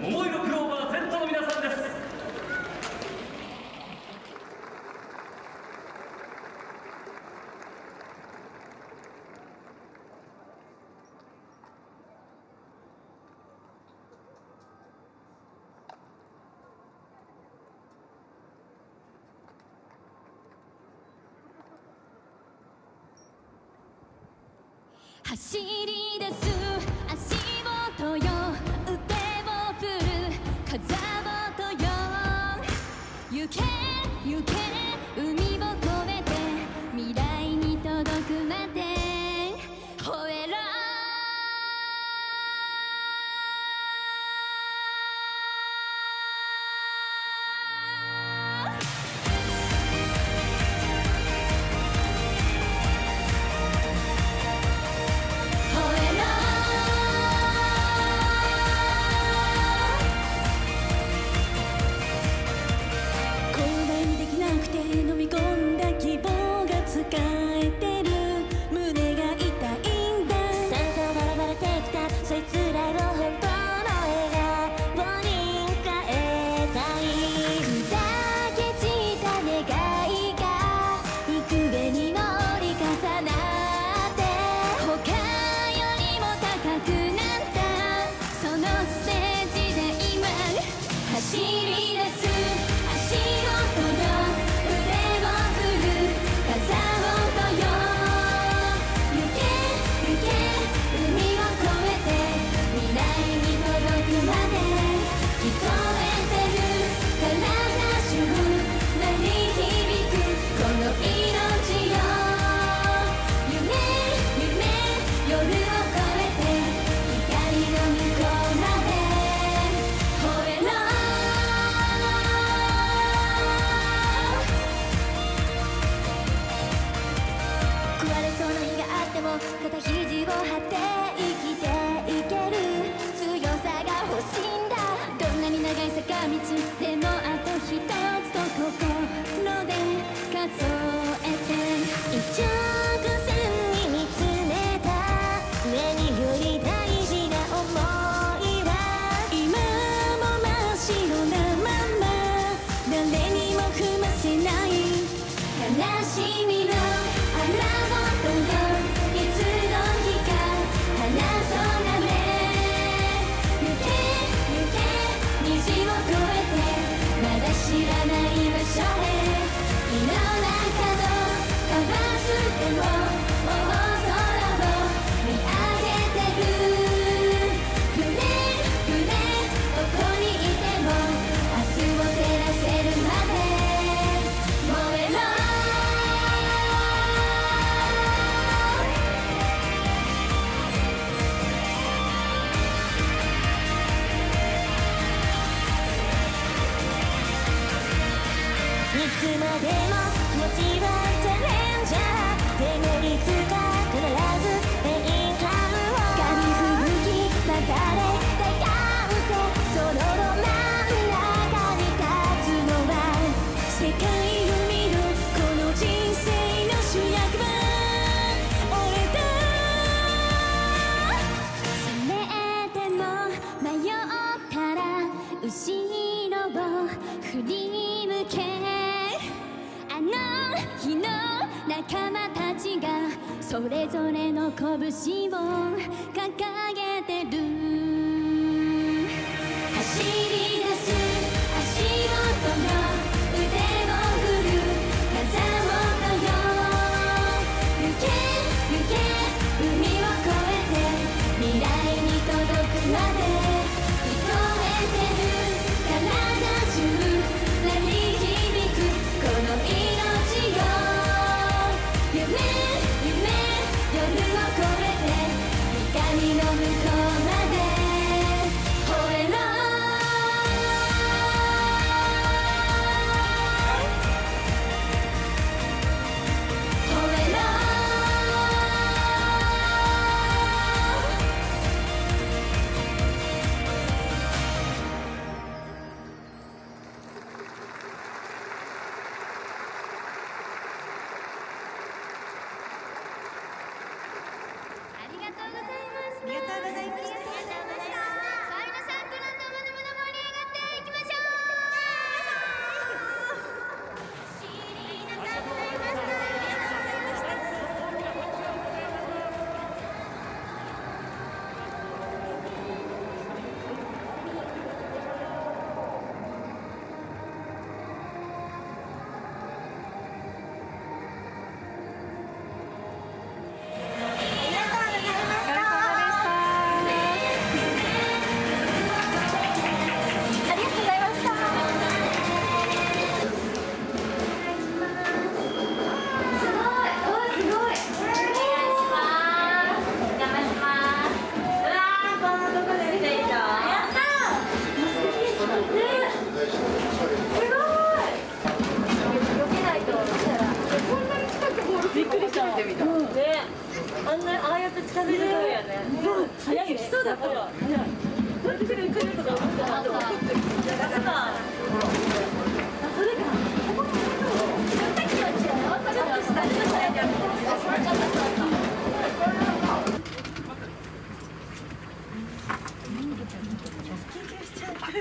桃色クローバー Z の皆さんです。走り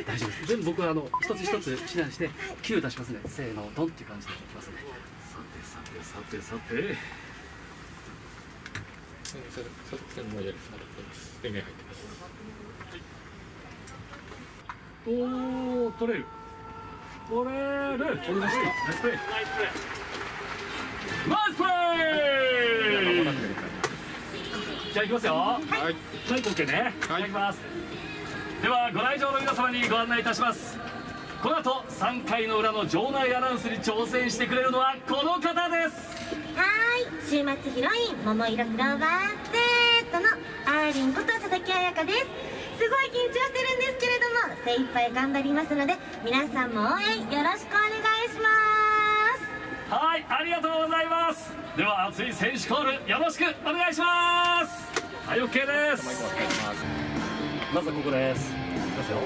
大丈夫です全部僕はあの一つ一つ指南して9出しますねせーのドンっていう感じでいきますねさてさてさてさて佐々木さんのやりされてます。電源入ってます。おお取れる取れる取りましたナイスプレーナイスプレーじゃあいきますよはいはい。はい OK ねはいいただきますではご来場の皆様にご案内いたします。この後3回の裏の場内アナウンスに挑戦してくれるのはこの方です。はーい週末ヒロイン桃色フローバー Z のアーリンこと佐々木彩香です。すごい緊張してるんですけれども精一杯頑張りますので皆さんも応援よろしくお願いします。はいありがとうございます。では熱い選手コールよろしくお願いします。はい OK ですまずはここです。いきますよ。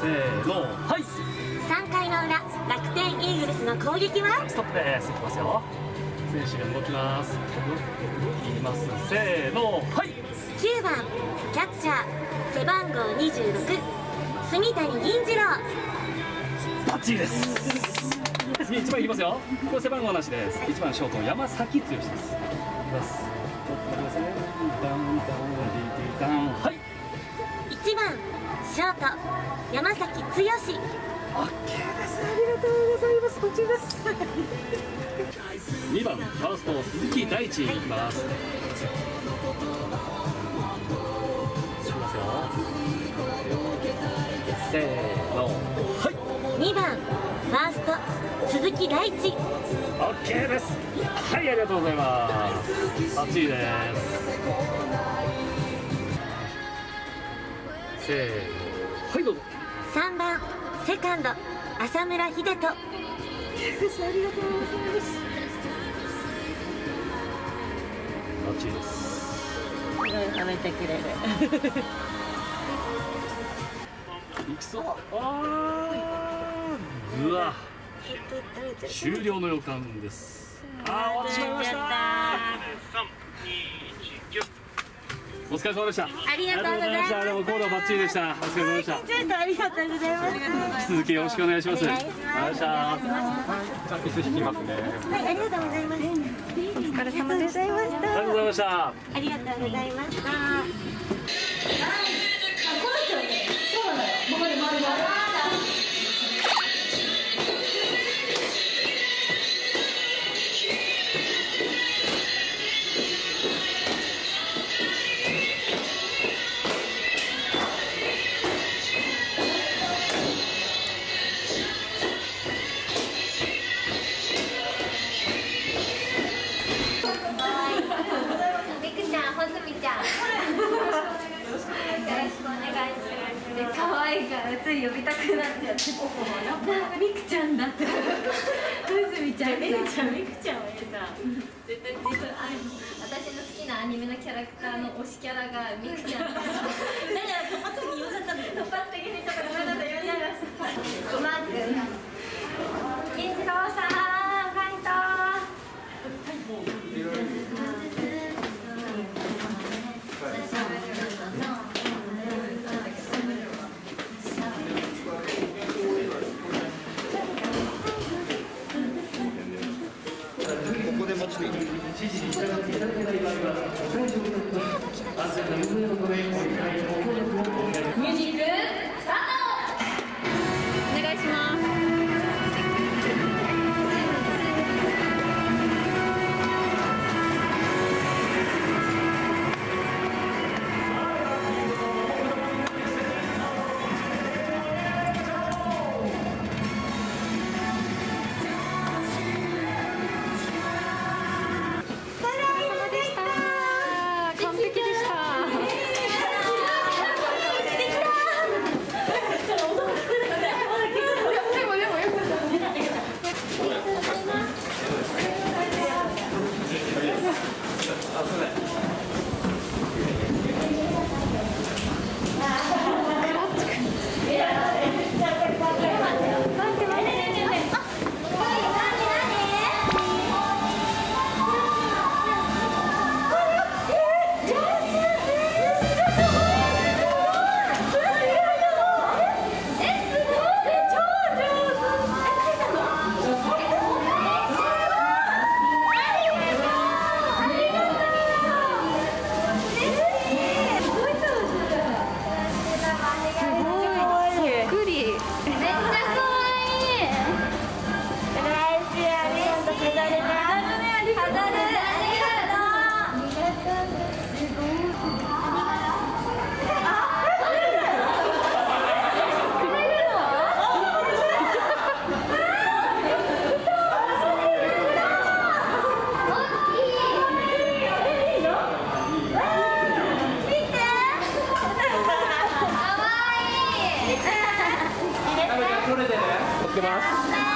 せーの。はい。3回の裏楽天イーグルスの攻撃は？ストップです。いきますよ。選手が動きます。いきます。せーの。はい。9番キャッチャー背番号26杉谷銀次郎。バッチリです。次1番いきますよ。これ背番号なしです。1番ショート山崎剛です。いきますちょっと待ってくださいダウンダウンディディダウンはい。1番ショート山崎剛 OK ですありがとうございますこちらです2番ファースト鈴木大地いきますいきますよせーのはい。2番ファースト鈴木大地。OK です。はいありがとうございます。バッチリです。せーの。はいどうぞ。3番セカンド浅村秀人。バッチリです。すごい褒めてくれる。いきそうあー。うわ。終了の予感です。あー終わってしまいましたお疲れ様でした。ありがとうございましたでもゴールはバッチリでした。お疲れ様でした。ちょっとありがとうございます。引き続きよろしくお願いします。お願いします。ありがとうございましたちゃんと引きますね。はいありがとうございますお疲れ様でした。ありがとうございました。ありがとうございました愛いからつい呼びたくなっちゃって。みくちゃんだって。ほずみちゃん、みくちゃん、みくちゃんはさ。絶対自分あ私の好きなアニメのキャラクターの推しキャラがみくちゃん。だから突発的にたんだよ。突発的にちょっとごめんなさい、ってます。